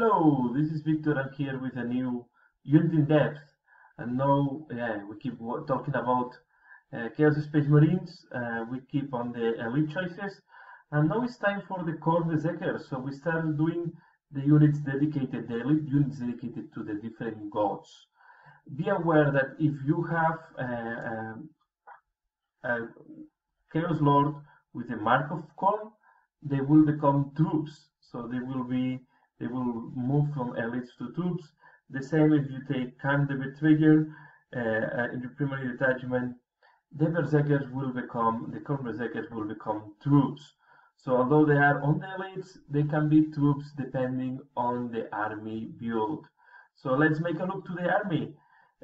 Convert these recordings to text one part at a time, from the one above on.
Hello, this is Victor. I'm here with a new unit in depth. And now, yeah, we keep talking about uh, Chaos Space Marines. Uh, we keep on the elite choices. And now it's time for the Khorne berserker. So we start doing the units dedicated, the elite units dedicated to the different gods. Be aware that if you have uh, um, a Chaos Lord with a Mark of Khorne, they will become troops. So they will be they will move from elites to troops. The same if you take Kharn the Betrayer uh, in the primary detachment, the Berserkers will become, the Berserkers will become troops. So although they are on the elites, they can be troops depending on the army build. So let's make a look to the army,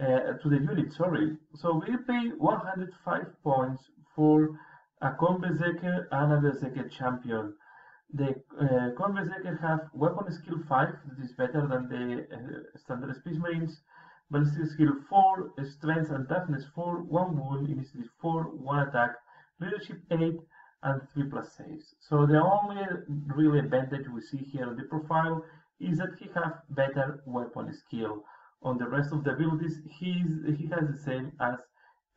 uh, to the unit, sorry. So we pay 105 points for a Khorne Berserker and a Berserker champion. The uh, Berserker have weapon skill 5, that is better than the uh, standard Space Marines. Ballistic skill 4, strength and toughness 4, 1 wound, initiative 4, 1 attack, leadership 8, and 3 plus saves. So the only really advantage we see here in the profile is that he has better weapon skill. On the rest of the abilities, he's, he has the same as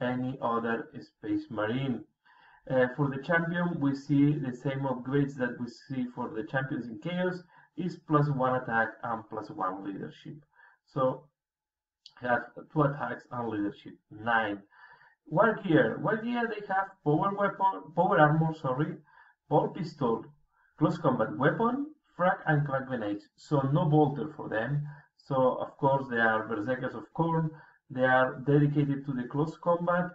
any other Space Marine. Uh, for the champion, we see the same upgrades that we see for the champions in Chaos, is plus one attack and plus one leadership. So have two attacks and leadership, nine. War gear, war gear they have power weapon, power armor, sorry, bolt pistol, close combat weapon, frag and krak grenades. So no bolter for them. So of course they are berserkers of Khorne. They are dedicated to the close combat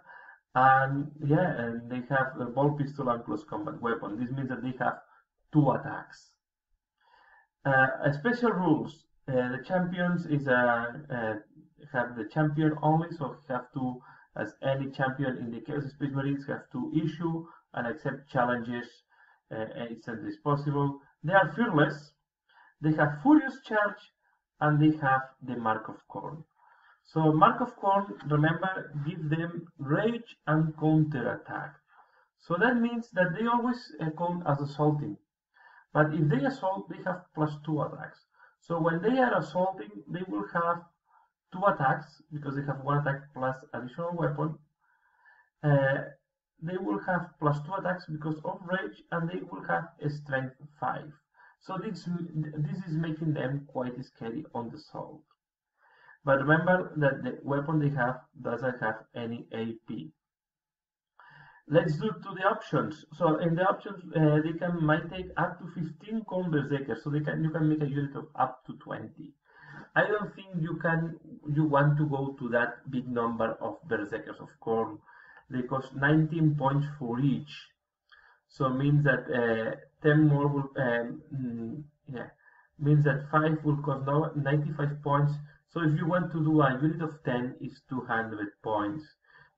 and yeah, and they have a bolt pistol and close combat weapon. This means that they have two attacks. Uh, special rules. Uh, the champions is a uh, have the champion only, so have to, as any champion in the Chaos Space Marines, have to issue and accept challenges uh, instantly as possible. They are fearless. They have furious charge, and they have the Mark of Khorne. So Mark of Khorne, remember, give them rage and counter attack. So that means that they always uh, count as assaulting. But if they assault, they have plus two attacks. So when they are assaulting, they will have two attacks because they have one attack plus additional weapon. Uh, they will have plus two attacks because of rage, and they will have a strength five. So this this is making them quite scary on the assault. But remember that the weapon they have doesn't have any AP. Let's do to the options. So in the options, uh, they can might take up to 15 Khorne berserkers. So they can you can make a unit of up to 20. I don't think you can you want to go to that big number of berserkers of Khorne. They cost 19 points for each. So means that uh, 10 more will um, mm, yeah means that five will cost now 95 points so if you want to do a unit of 10, it's 200 points.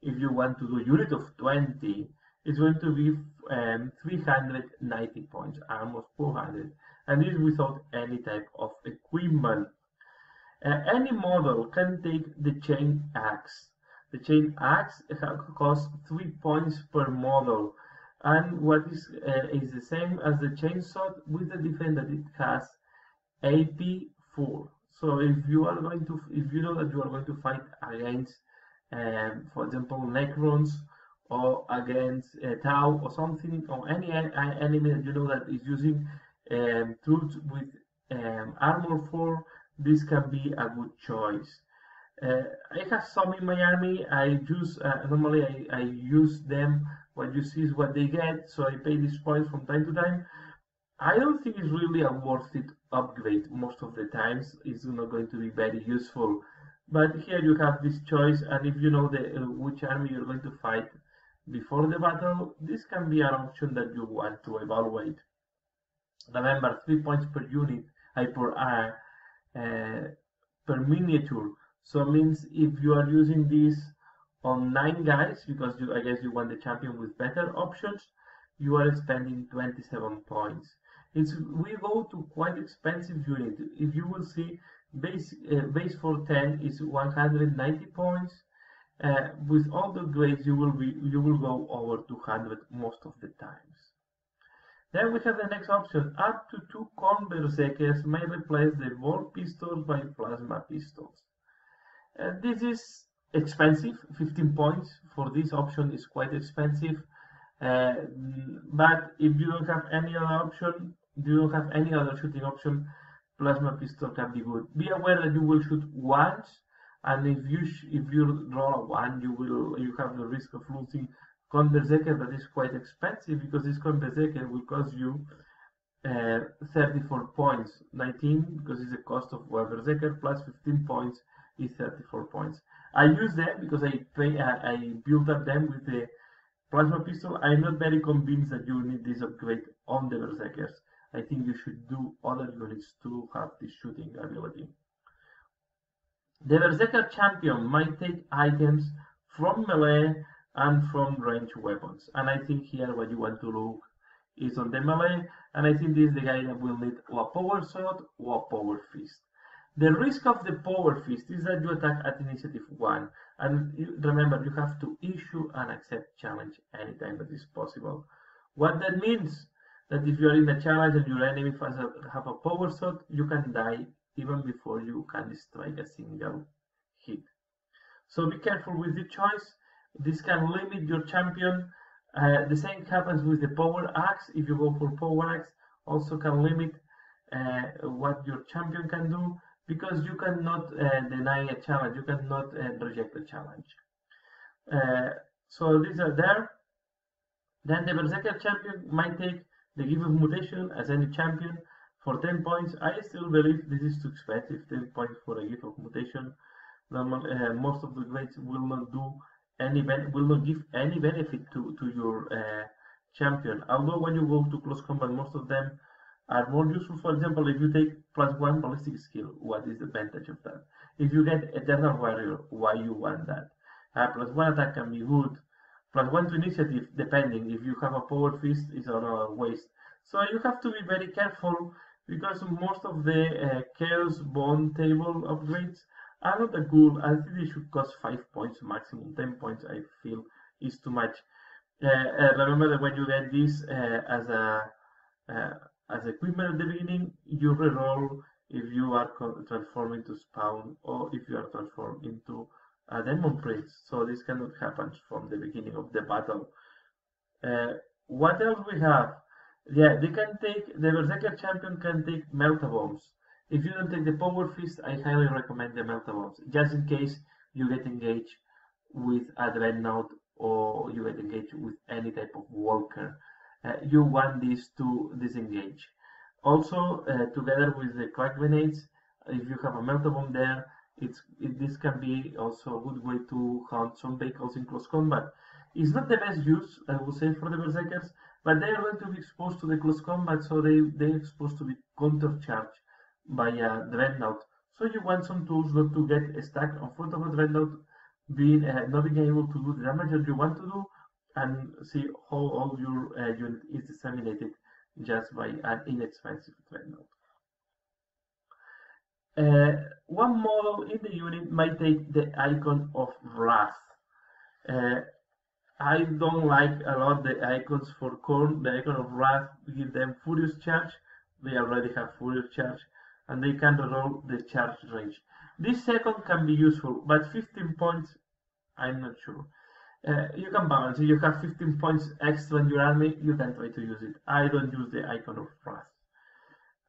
If you want to do a unit of 20, it's going to be um, 390 points, almost 400. And this without any type of equipment. Uh, any model can take the chain axe. The chain axe costs 3 points per model. And what is, uh, is the same as the chainsaw with the difference that it has AP 4. So if you are going to, if you know that you are going to fight against, um, for example, Necrons or against uh, Tau or something, or any enemy that you know that is using um, troops with um, armor 4, this can be a good choice. Uh, I have some in my army. I use uh, normally I, I use them. What you see is what they get, so I pay these points from time to time. I don't think it's really a worth it upgrade most of the times. It's not going to be very useful. But here you have this choice, and if you know the, uh, which army you're going to fight before the battle, this can be an option that you want to evaluate. Remember, three points per unit, uh, per uh, uh, per miniature. So means if you are using this on nine guys, because you, I guess you want the champion with better options, you are spending 27 points. It's we go to quite expensive unit. If you will see, base uh, base for 10 is 190 points. Uh, with all the grades, you will be you will go over 200 most of the times. Then we have the next option. Up to two Khorne Berserkers may replace the bolt pistols by plasma pistols. Uh, this is expensive, 15 points for this option is quite expensive. Uh, but if you don't have any other option, you don't have any other shooting option, plasma pistol can be good. Be aware that you will shoot once, and if you if you roll a one, you will you have the risk of losing Khorne Berserker that is quite expensive because this Khorne Berserker will cost you uh, 34 points, 19 because it's the cost of one Berserker plus 15 points is 34 points. I use them because I pay, uh, I build up them with the plasma pistol. I'm not very convinced that you need this upgrade on the Berserkers. I think you should do other units to have this shooting ability. The Berserker champion might take items from melee and from range weapons. And I think here what you want to look is on the melee. And I think this is the guy that will need a power sword or a power fist. The risk of the power fist is that you attack at initiative 1. And remember, you have to issue and accept challenge anytime that is possible. What that means that if you are in a challenge and your enemy has a, have a power shot, you can die even before you can strike a single hit. So be careful with the choice. This can limit your champion. Uh, the same happens with the power axe. If you go for power axe, also can limit uh, what your champion can do because you cannot uh, deny a challenge. You cannot uh, reject a challenge. Uh, so these are there. Then the Berserker champion might take the of mutation as any champion for 10 points. I still believe this is too expensive. 10 points for a gift of mutation. Normal, uh, most of the grades will not do any will not give any benefit to to your uh, champion. Although when you go to close combat, most of them are more useful. For example, if you take plus one ballistic skill, what is the advantage of that? If you get Eternal Warrior, why you want that? Uh, plus one attack can be good. Plus one to initiative, depending. If you have a power fist, on a waste. So you have to be very careful because most of the uh, Chaos Boon table upgrades are not that good. I think they should cost 5 points maximum. 10 points I feel is too much. Uh, uh, remember that when you get this uh, as a uh, as equipment at the beginning, you reroll if you are transformed into spawn or if you are transformed into a demon prince. So this cannot happen from the beginning of the battle. Uh, what else we have? Yeah, they can take the Berserker champion can take Melta bombs. If you don't take the Power Fist, I highly recommend the Melta bombs, just in case you get engaged with a Dreadnought or you get engaged with any type of Walker. Uh, you want this to disengage. Also, uh, together with the krak grenades, if you have a Melta bomb there, it's it, this can be also a good way to hunt some vehicles in close combat. It's not the best use, I would say, for the Berserkers, but they are going to be exposed to the close combat, so they, they're exposed to be counter-charged by a Dreadnought. So you want some tools not to get stuck on front of a Dreadnought, being, uh, not being able to do the damage that you want to do, and see how all your uh, unit is disseminated just by an inexpensive Dreadnought. Uh, one model in the unit might take the icon of Wrath. Uh, I don't like a lot the icons for Khorne. The icon of Wrath give them Furious Charge. They already have Furious Charge and they can roll the charge range. This second can be useful, but 15 points, I'm not sure. Uh, you can balance. If you have 15 points extra in your army, you can try to use it. I don't use the icon of Wrath.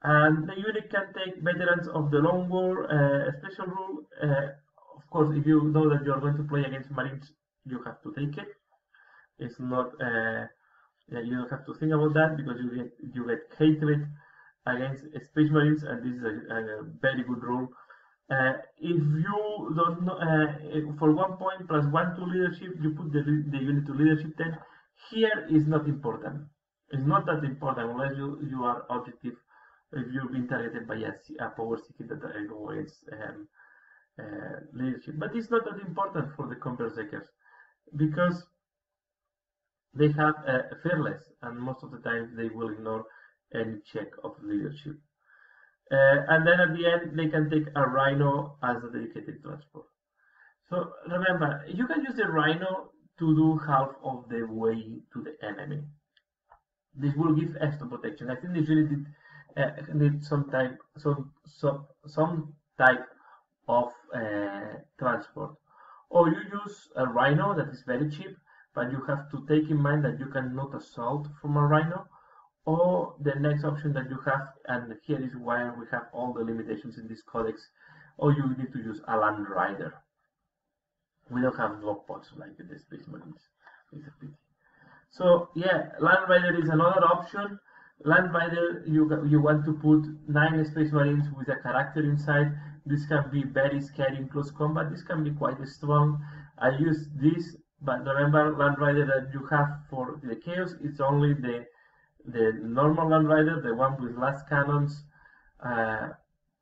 And the unit can take veterans of the Long War uh, special rule. Uh, of course, if you know that you are going to play against Marines, you have to take it. It's not uh, you don't have to think about that because you get you get hatred against Space Marines, and this is a, a very good rule. Uh, if you don't know, uh, for one point plus one to leadership, you put the, the unit to leadership 10. Here is not important. It's not that important unless you, you are objective, if you've been targeted by a, a power seeking that go against um, uh, leadership. But it's not that important for the Berserkers because they have uh, fearless, and most of the time they will ignore any check of leadership. Uh, and then at the end, they can take a Rhino as a dedicated transport. So remember, you can use the Rhino to do half of the way to the enemy. this will give extra protection. I think this really did, uh, need some type, some, some, some type of uh, transport. Or you use a Rhino that is very cheap, but you have to take in mind that you cannot assault from a Rhino. Or the next option that you have, and here is where we have all the limitations in this codex, or you need to use a Land Raider. We don't have drop pods like the Space Marines. It's a pity. So yeah, Land Raider is another option. Land Raider, you you want to put nine Space Marines with a character inside. This can be very scary in close combat. This can be quite strong. I use this, but remember Land Raider that you have for the Chaos, it's only the the normal Land Raider, the one with lascannons uh,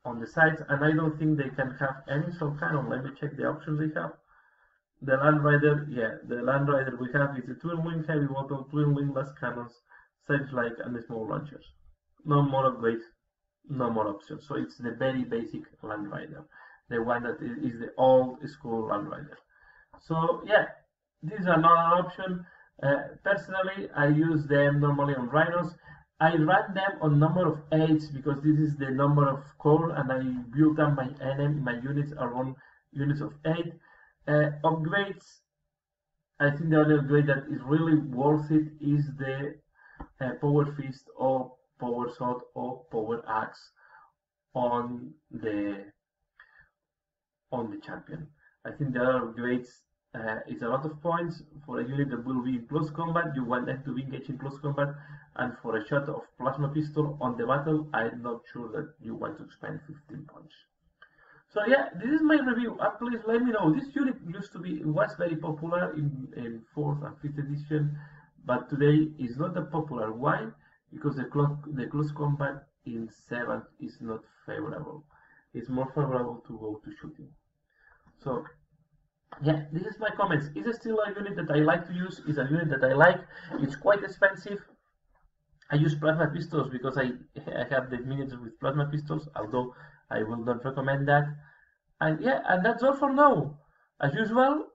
on the sides, and I don't think they can have any soul cannon. Let me check the options they have. The Land Raider, yeah, the Land Raider we have is a twin wing heavy bolter, twin wing last cannons, lascannons, Searchlight, and smoke launchers. No more upgrades, no more options. So it's the very basic Land Raider, the one that is, is the old school Land Raider. So yeah, this is another option. Uh, personally, I use them normally on rhinos. I run them on number of eights because this is the number of Khorne, and I build up my NM, my units around units of eight. Uh, upgrades, I think the only upgrade that is really worth it is the uh, Power Fist or Power Sword or Power Axe on the on the champion. I think the other upgrades uh, it's a lot of points for a unit that will be in close combat. You want them to be engaged in close combat, and for a shot of plasma pistol on the battle, I'm not sure that you want to spend 15 points. So yeah, this is my review. Uh, please let me know. This unit used to be was very popular in, in fourth and fifth edition, but today is not that popular. Why? Because the close the close combat in seventh is not favorable. It's more favorable to go to shooting. So yeah, this is my comments. Is it still a unit that I like to use? Is a unit that I like. It's quite expensive. I use plasma pistols because I, I have the minutes with plasma pistols, although I will not recommend that. And yeah, and that's all for now. As usual,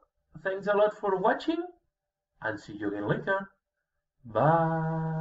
thanks a lot for watching and see you again later. Bye.